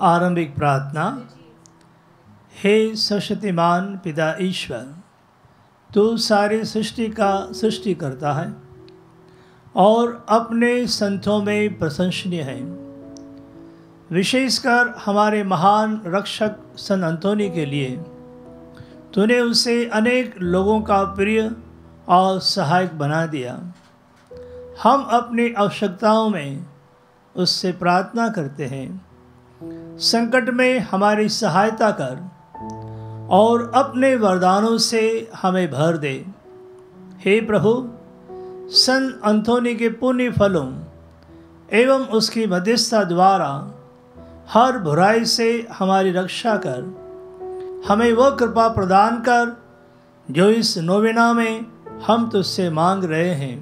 आरंभिक प्रार्थना, हे सरस्वतीमान पिता ईश्वर, तू सारे सृष्टि का सृष्टि करता है और अपने संतों में प्रशंसनीय है। विशेषकर हमारे महान रक्षक सन अंतोनी के लिए, तूने उसे अनेक लोगों का प्रिय और सहायक बना दिया। हम अपनी आवश्यकताओं में उससे प्रार्थना करते हैं। संकट में हमारी सहायता कर और अपने वरदानों से हमें भर दे। हे प्रभु सन अंथोनी के पुण्य फलों एवं उसकी मध्यस्थता द्वारा हर बुराई से हमारी रक्षा कर, हमें वह कृपा प्रदान कर जो इस नोवेना में हम तुझसे मांग रहे हैं।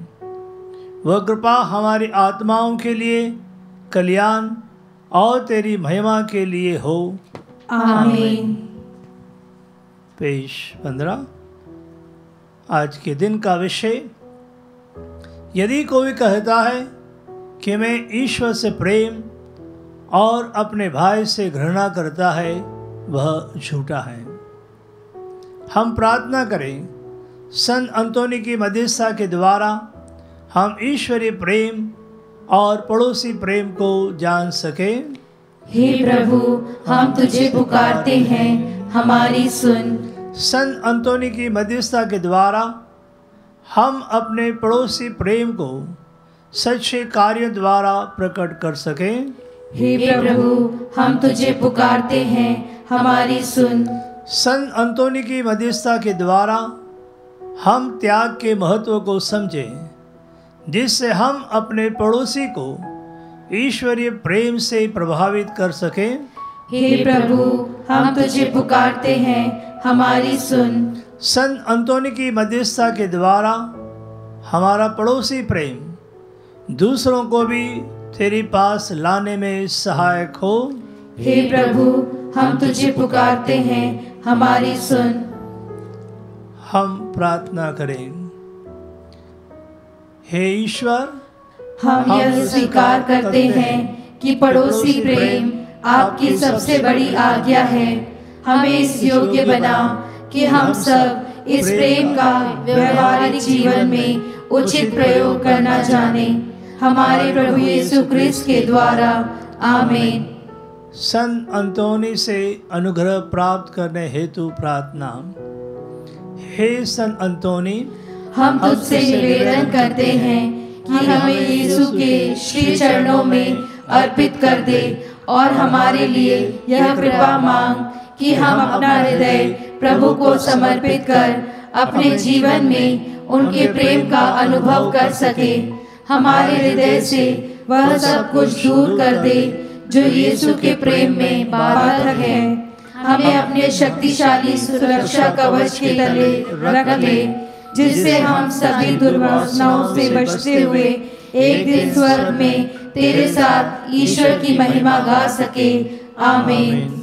वह कृपा हमारी आत्माओं के लिए कल्याण और तेरी महिमा के लिए हो। आमीन। पेश पंद्रह। आज के दिन का विषय यदि कोई कहता है कि मैं ईश्वर से प्रेम और अपने भाई से घृणा करता है वह झूठा है। हम प्रार्थना करें संत अंतोनी की मध्यस्थता के द्वारा हम ईश्वरीय प्रेम और पड़ोसी प्रेम को जान सके। हे प्रभु हम तुझे पुकारते हैं हमारी सुन। सन अंतोनी की मध्यस्थता के द्वारा हम अपने पड़ोसी प्रेम को सच्चे कार्यों द्वारा प्रकट कर सकें। हे प्रभु हम तुझे पुकारते हैं हमारी सुन। सन अंतोनी की मध्यस्थता के द्वारा हम त्याग के महत्व को समझें। जिससे हम अपने पड़ोसी को ईश्वरीय प्रेम से प्रभावित कर सकें। हे प्रभु हम तुझे पुकारते हैं हमारी सुन। संत अंतोनी की मध्यस्थता के द्वारा हमारा पड़ोसी प्रेम दूसरों को भी तेरे पास लाने में सहायक हो। हे प्रभु हम तुझे पुकारते हैं हमारी सुन। हम प्रार्थना करें। हे ईश्वर हम यह स्वीकार करते हैं कि पड़ोसी प्रेम आपकी सबसे बड़ी आज्ञा है। हमें इस योग्य बना कि हम सब इस प्रेम का व्यवहारिक जीवन में उचित प्रयोग करना जाने। हमारे प्रभु यीशु क्रिस्त के द्वारा आमीन। सन अंतोनी से अनुग्रह प्राप्त करने हेतु प्रार्थना। हे सन अंतोनी हम तुझसे निवेदन करते हैं कि हमें यीशु के श्री चरणों में अर्पित कर दे और हमारे लिए यह कृपा मांग कि हम अपना हृदय प्रभु को समर्पित कर अपने जीवन में उनके प्रेम का अनुभव कर सके। हमारे हृदय से वह सब कुछ दूर कर दे जो यीशु के प्रेम में बाधक है। हमें अपने शक्तिशाली सुरक्षा कवच के तले रख ले जिससे हम सभी दुर्वासनाओं से बचते हुए एक दिन स्वर्ग में तेरे साथ ईश्वर की महिमा गा सके। आमीन।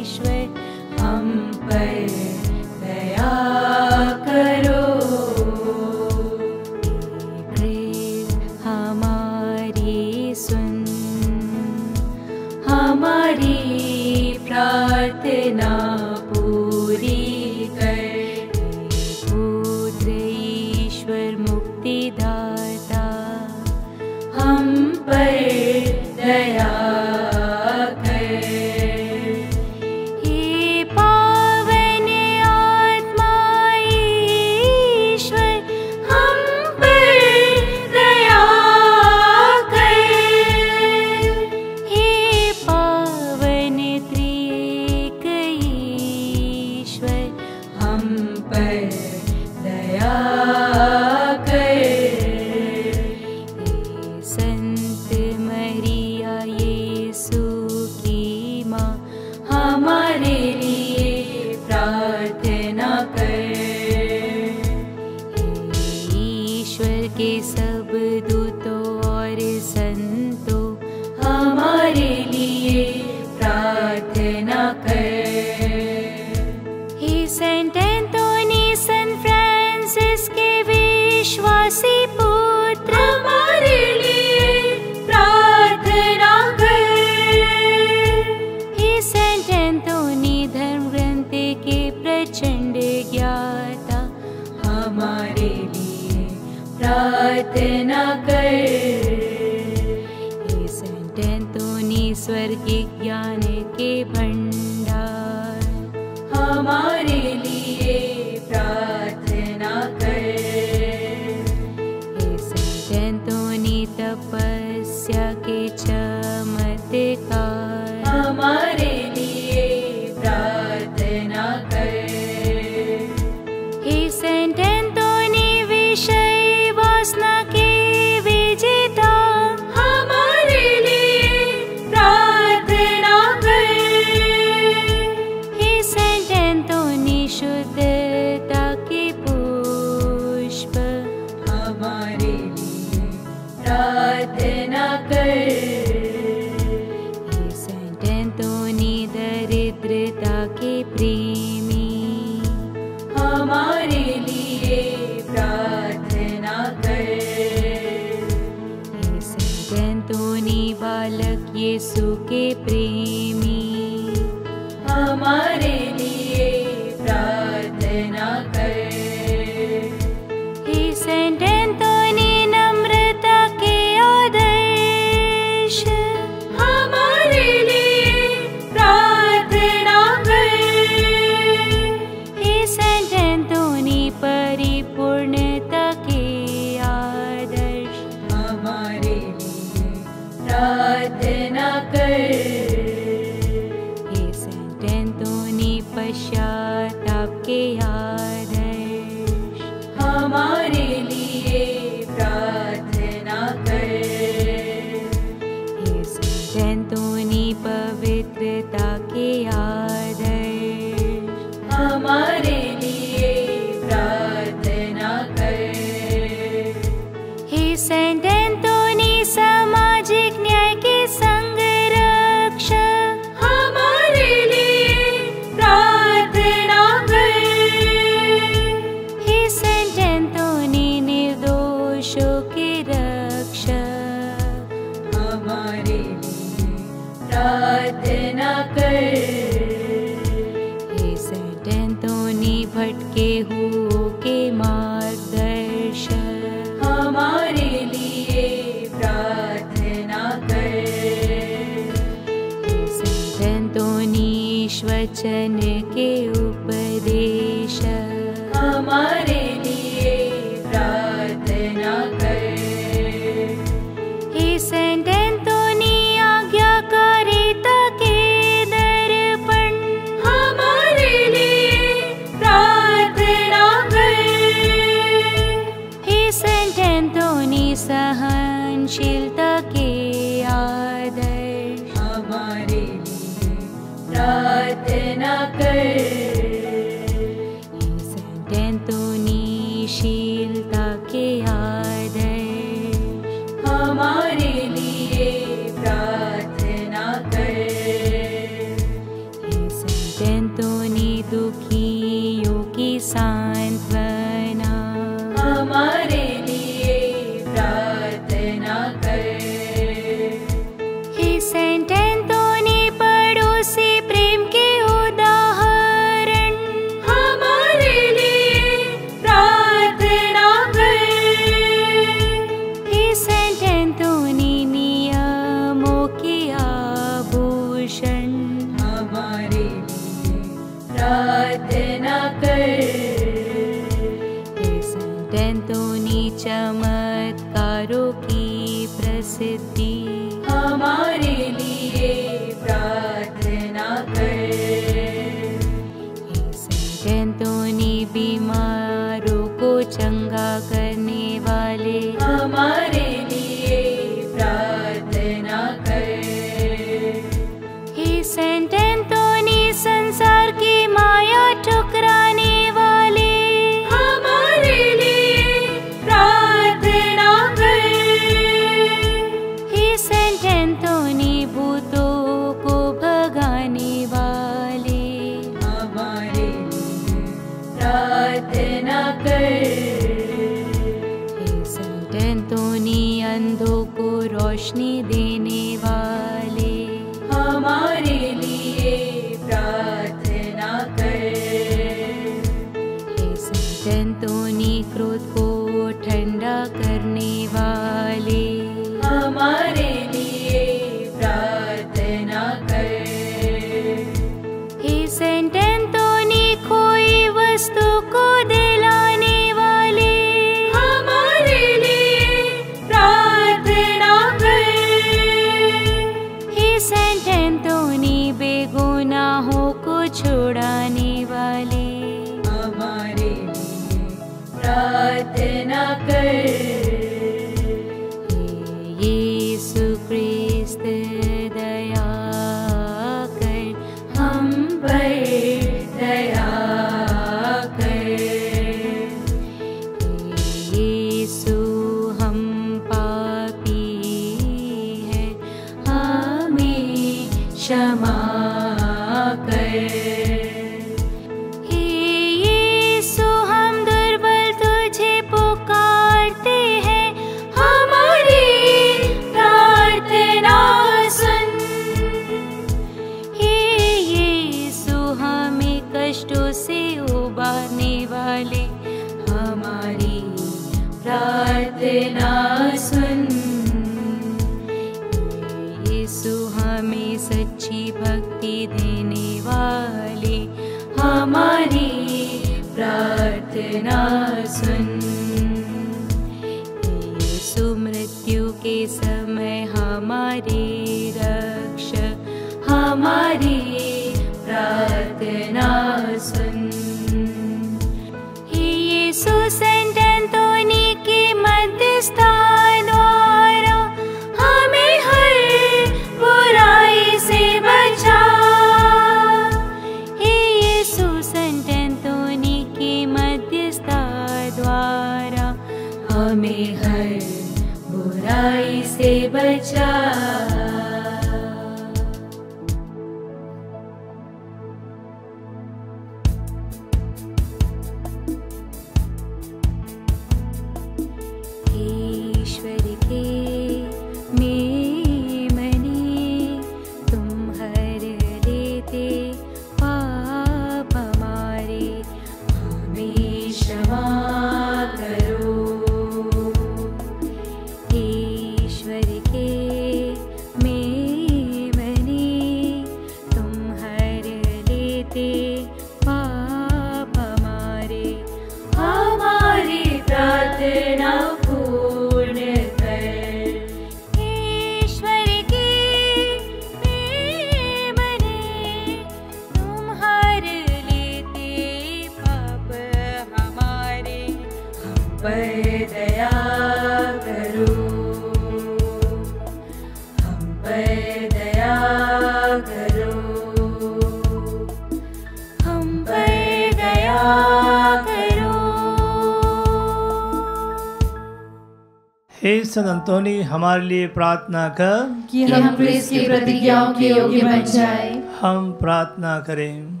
सन अंतोनी हमारे लिए प्रार्थना कर कि हम क्रिस्त की प्रतिज्ञाओं के योग्य बन जाए। हम प्रार्थना करें।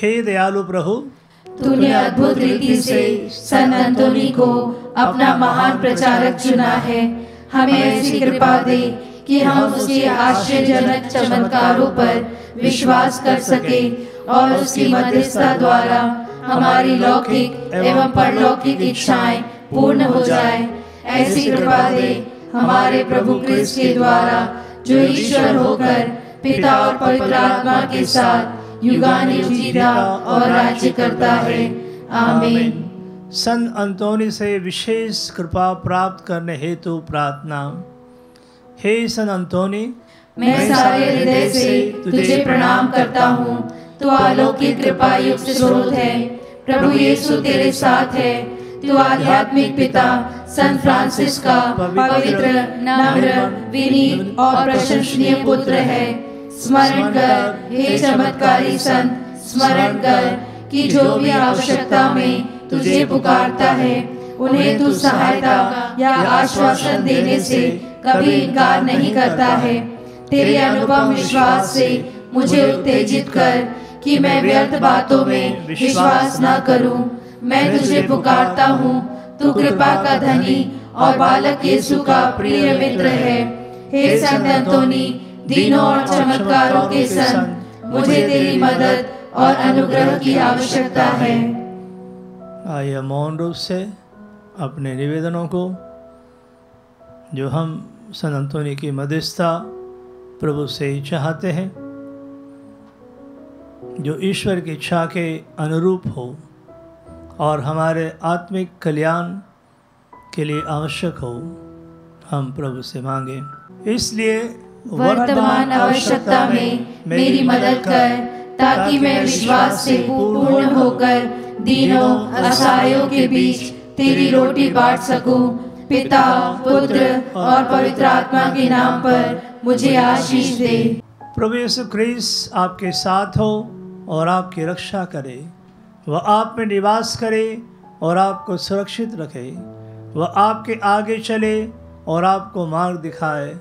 हे दयालु प्रभु तूने अद्भुत रीति से संत अंतोनी को अपना महान प्रचारक चुना है। हमें ऐसी कृपा दे कि हम उसके आश्चर्यजनक चमत्कारों पर विश्वास कर सके और उसकी मध्यस्थता द्वारा हमारी लौकिक एवं परलौकिक इच्छाएँ पूर्ण हो जाए। ऐसी कृपा दे हमारे प्रभु क्रिस्त के द्वारा जो ईश्वर होकर पिता और पवित्र आत्मा के साथ युगानुयुग जीता और राज्य करता है। आमीन। सन अंतोनी से विशेष कृपा प्राप्त करने हेतु प्रार्थना। हे सन अंतोनी मैं सारे हृदय से तुझे प्रणाम करता हूँ। तू अलौकिक कृपा युक्त स्रोत है। प्रभु यीशु तेरे साथ है। तू आध्यात्मिक पिता संत फ्रांसिस का पवित्र, नम्र, विनीत और प्रशंसनीय पुत्र है। स्मरण कर, हे चमत्कारी संत, स्मरण कर कि जो भी आवश्यकता में तुझे पुकारता है, उन्हें तू सहायता या आश्वासन देने से कभी इनकार नहीं करता है। तेरे अनुपम विश्वास से मुझे उत्तेजित कर कि मैं व्यर्थ बातों में विश्वास न करूँ। मैं तुझे पुकारता हूँ। तू कृपा का धनी और बालक यीशु का प्रिय मित्र है। हे संत अंतोनी, दिनों और चमत्कारों के संग मुझे तेरी मदद और अनुग्रह की आवश्यकता है। आइए मौन रूप से अपने निवेदनों को, जो हम सनंतोनी की मध्यस्थता प्रभु से ही चाहते हैं, जो ईश्वर की इच्छा के अनुरूप हो। और हमारे आत्मिक कल्याण के लिए आवश्यक हो हम प्रभु से मांगे। इसलिए वर्तमान आवश्यकता में मेरी मदद कर ताकि मैं विश्वास से पूर्ण होकर दिनों असहायों के बीच तेरी रोटी बांट सकूँ। पिता पुत्र और पवित्र आत्मा के नाम पर मुझे आशीष दे। प्रभु यीशु क्रिस्त आपके साथ हो और आपकी रक्षा करे। वह आप में निवास करे और आपको सुरक्षित रखे। वह आपके आगे चले और आपको मार्ग दिखाए।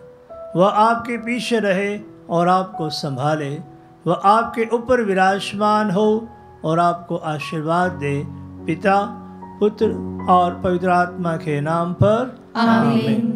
वह आपके पीछे रहे और आपको संभाले। वह आपके ऊपर विराजमान हो और आपको आशीर्वाद दे। पिता पुत्र और पवित्र आत्मा के नाम पर आमीन।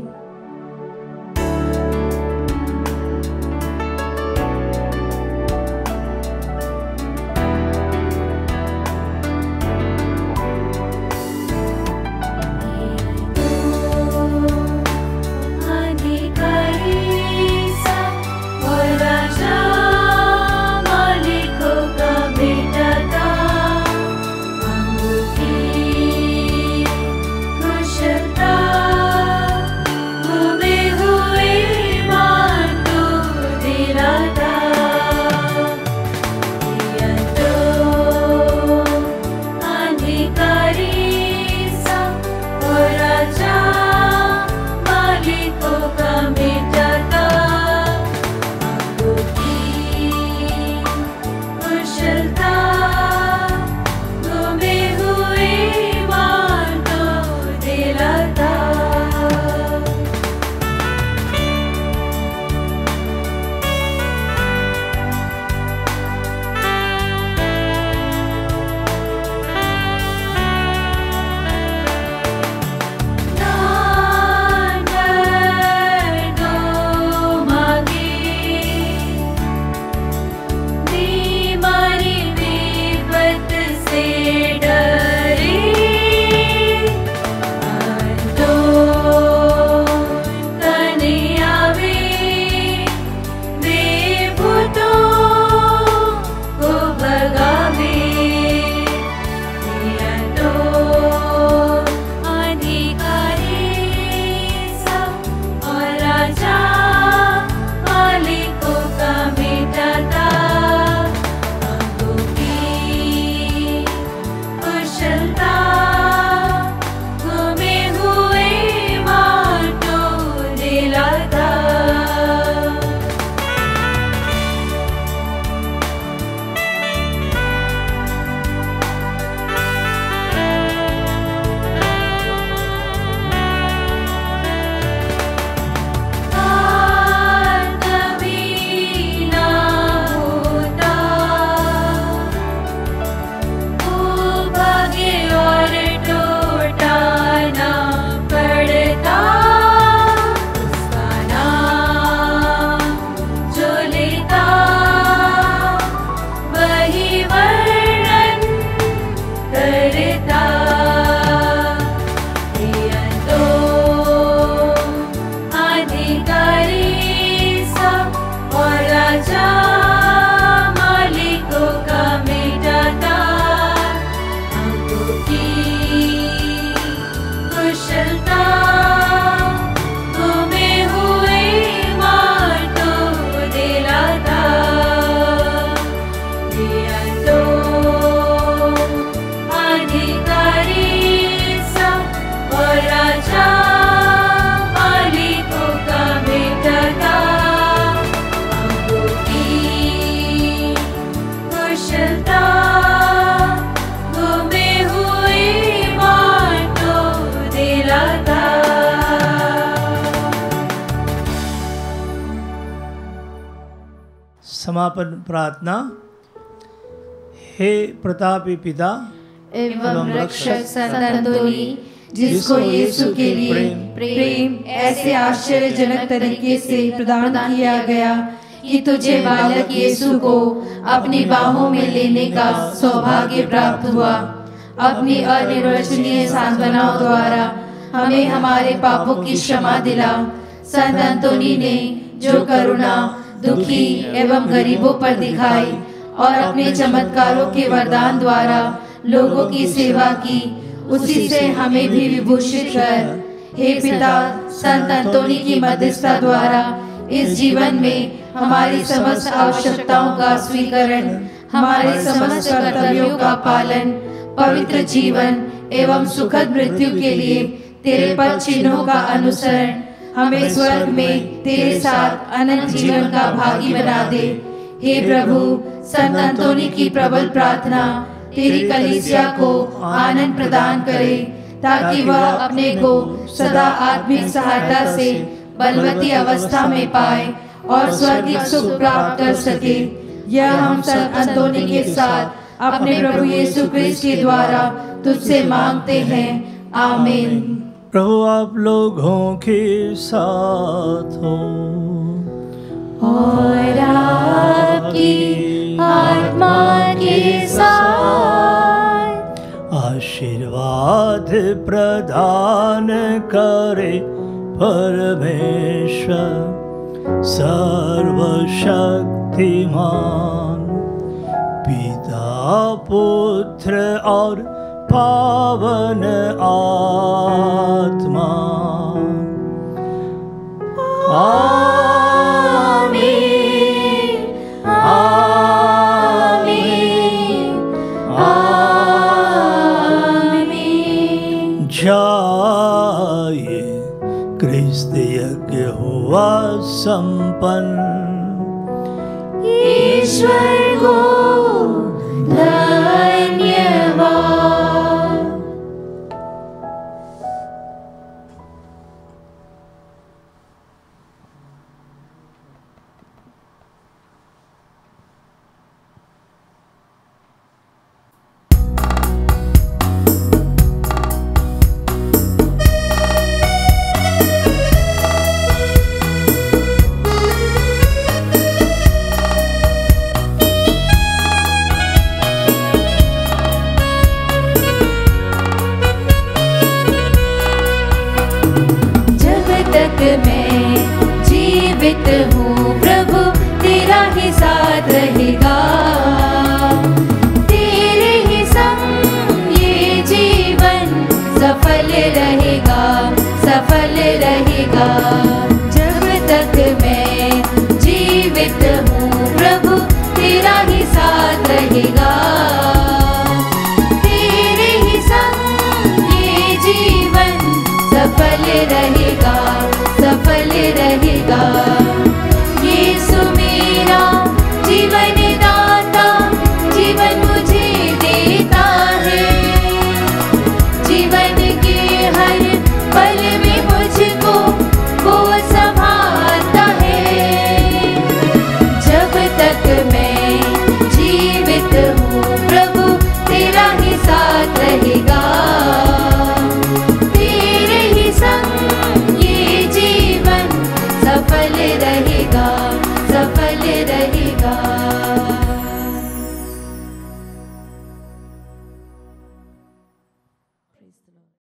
समापन प्रार्थना। हे प्रतापी पिता एवं रक्षक संतोनी जिसको यीशु के लिए प्रेम। ऐसे आश्चर्यजनक तरीके से प्रदान किया गया कि तुझे बालक यीशु को अपनी बाहों में लेने का सौभाग्य प्राप्त हुआ। अपनी अनिर्वचनीय सांत्वनाओं द्वारा हमें हमारे पापों की क्षमा दिला। संत अंतोनी ने जो करुणा दुखी एवं गरीबों पर दिखाई और अपने चमत्कारों के वरदान द्वारा लोगों की सेवा की। उसी से हमें भी विभूषित कर हे पिता, संत अंतोनी की मध्यस्थता द्वारा इस जीवन में हमारी समस्त आवश्यकताओं का स्वीकरण, हमारे समस्त कर्तव्यों का पालन, पवित्र जीवन एवं सुखद मृत्यु के लिए तेरे पद चिन्हों का अनुसरण हमें स्वर्ग में तेरे साथ अनंत जीवन का भागी बना दे। हे प्रभु संत अंतोनी की प्रबल प्रार्थना तेरी कलीसिया को आनंद प्रदान करे ताकि वह अपने को सदा आत्मिक सहायता से बलवती अवस्था में पाए और स्वर्गीय सुख प्राप्त कर सके। यह हम संत अंतोनी के साथ अपने प्रभु यीशु क्रिस्त के द्वारा तुझसे मांगते हैं। आमीन। प्रभु आप लोगों के साथ हो। और आपकी आत्मा के साथ। आशीर्वाद प्रदान करे परमेश्वर सर्वशक्तिमान। पिता पुत्र और पावन आत्मा। आमीन आमीन आमीन जाए क्रिस्त यज्ञ हुआ संपन्न। ईश्वर